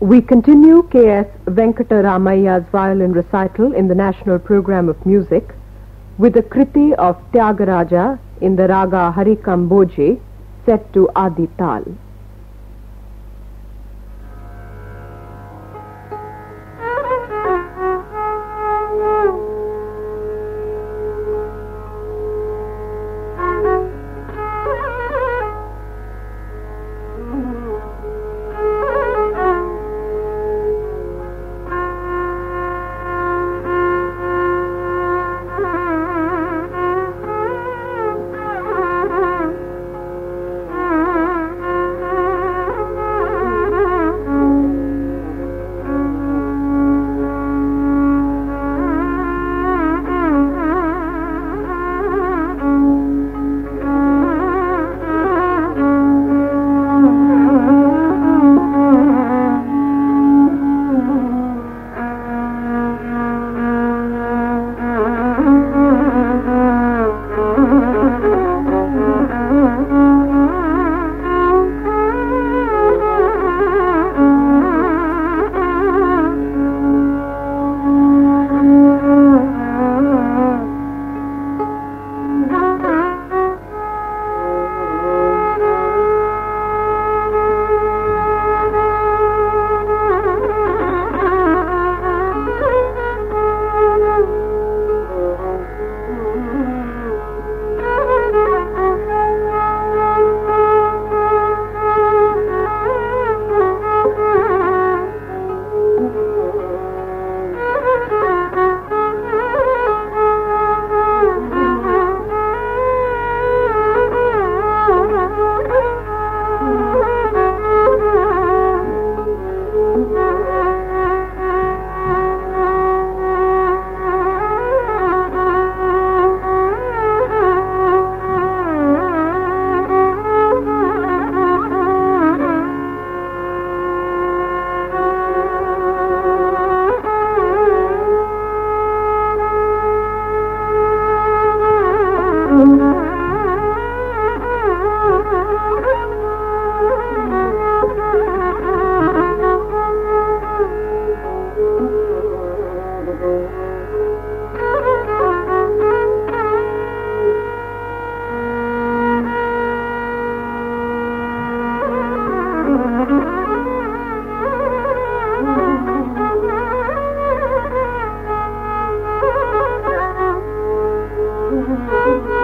We continue K.S. Venkataramiah's violin recital in the National Program of Music with the Kriti of Tyagaraja in the Raga Harikambhoji set to Adi Tal. Música